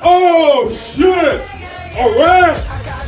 Oh shit! Alright!